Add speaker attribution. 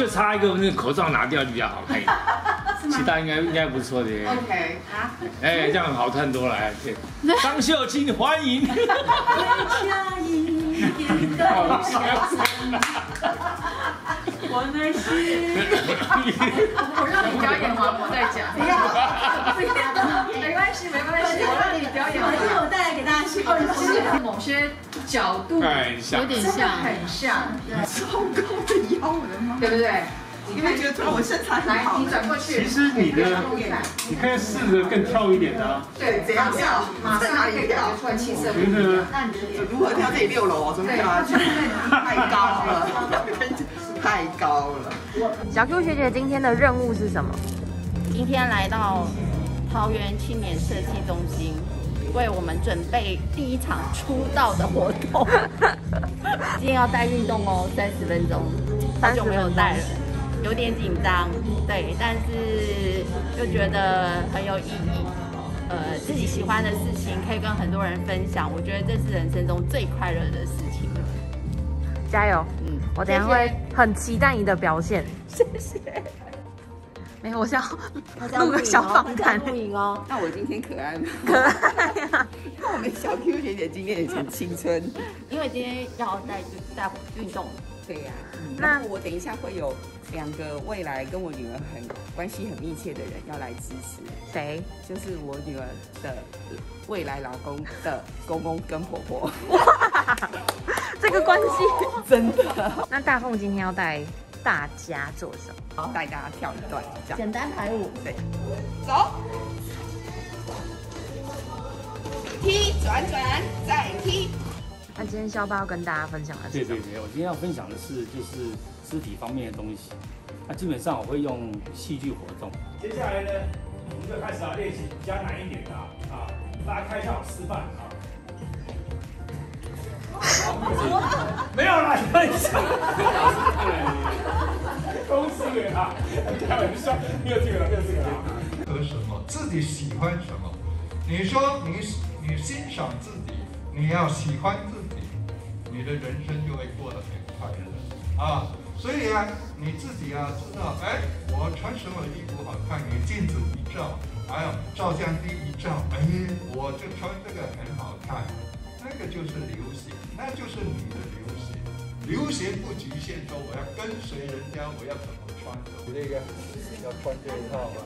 Speaker 1: 就差一个那个口罩拿掉就比较好看一点，其他应该应该不错的。
Speaker 2: OK，啊，
Speaker 1: 哎，这样好看多了。哎对，张秀清欢迎。
Speaker 3: 我的心。
Speaker 2: 我让你表演完我再讲。
Speaker 3: 不要，
Speaker 2: 没关系，没关系，我让你表演完。
Speaker 3: 可是我带来给大家笑一下。
Speaker 2: 某些角度
Speaker 4: 有点
Speaker 2: 真的
Speaker 4: 像，
Speaker 2: 很像，
Speaker 3: 超高的腰的吗？
Speaker 2: 对不对？
Speaker 3: 你会觉得突然我身材很，好
Speaker 2: 你。转过去。
Speaker 5: 其实你的。你可以试着更跳一点的啊。
Speaker 2: 对，
Speaker 3: 怎样跳
Speaker 2: 马上可以感觉出来气色不一样。
Speaker 5: 觉得
Speaker 3: 如何跳这里六楼？怎么跳下去？太高了，太高了。
Speaker 6: 小 Q 学姐今天的任务是什么？
Speaker 4: 今天来到桃园青年设计中心，为我们准备第一场出道的活动。今天要带运动哦，三十分钟，好久没有带了，有点紧张，对，但是又觉得很有意义。呃，自己喜欢的事情可以跟很多人分享，我觉得这是人生中最快乐的事情。
Speaker 6: 加油！
Speaker 4: 嗯，
Speaker 6: 我等一下会很期待你的表现。
Speaker 4: 谢谢。
Speaker 6: 没有，我想要录个小访谈。
Speaker 4: 录影哦。
Speaker 3: 那我今天可爱吗？
Speaker 6: 可爱呀！
Speaker 3: 那我们小 Q 学姐今天也很青春。
Speaker 4: 因为今天要带带运动，
Speaker 3: 对呀、
Speaker 6: 那
Speaker 3: 我等一下会有两个未来跟我女儿很关系很密切的人要来支持，
Speaker 6: 谁？
Speaker 3: 就是我女儿的未来老公的公公跟婆婆。
Speaker 6: 哇这个关系。
Speaker 3: 真的，
Speaker 6: 那大凤今天要带大家做什么？
Speaker 3: 好，带大家跳一段这样。
Speaker 4: 简单排舞。
Speaker 3: 对，走，踢转转再踢。
Speaker 6: 那今天肖爸要跟大家分享的是什么？
Speaker 1: 对对对，我今天要分享的是就是肢体方面的东西。那基本上我会用戏剧活动。接下来呢，我们就开始啊练习比较难一点的啊，啊大家看一下我示范啊。没有啦，开玩笑，公司人啊，开玩笑，没有这个了，没有这个了。
Speaker 7: 和什么，自己喜欢什么。你说你你欣赏自己，你要喜欢自己，你的人生就会过得很快乐啊。所以啊，你自己啊知道，哎，我穿什么衣服好看，你镜子一照，还有照相机一照，哎，我就穿这个很好看，那个就是流行，那就是你的流行。流行不局限说我要跟随人家，我要怎么穿。你这个要穿这一套吗？